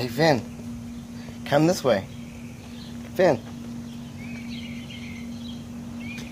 Hey, Finn. Come this way. Finn.